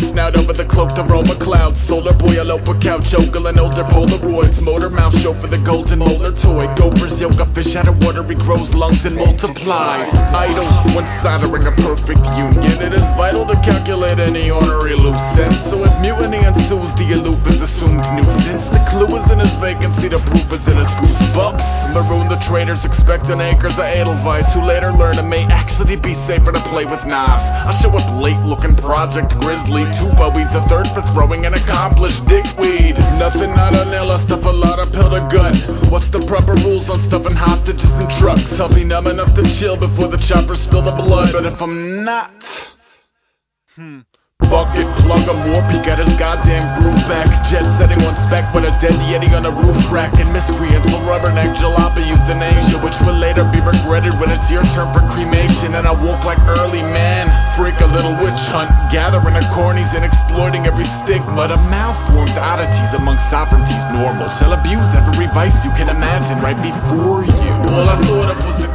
snout over the cloaked aroma clouds. Solar boil over couch, ogling older Polaroids. Motor mouth show for the golden molar toy. Gophers, yoga fish out of water, he grows lungs and multiplies. Idle, one soldering a perfect union. It is vital to calculate any ornery loose ends So if mutiny ensues, the aloof is assumed nuisance. The clue is in his vacancy, the proof is in its goosebumps. Maroon the traders expecting anchors of Edelweiss, who later learn it may actually be safer to play with knives. I show up late looking Project Grizzly, two bowies, a third for throwing an accomplished dickweed. Nothing out of nail, I stuff a lot of pill to gut. What's the proper rules on stuffing hostages in trucks? I'll be numb enough to chill before the choppers spill the blood. But if I'm not, hmm. Bucket plug a warp, he got his goddamn roof crack. And miscreants will rubberneck jalopy euthanasia, which will later be regretted when it's your turn for cremation. And I walk like early man, freak a little witch hunt, gathering the cornies and exploiting every stigma. The malformed oddities among sovereignties normal. Shall abuse every vice you can imagine right before you. All I thought of was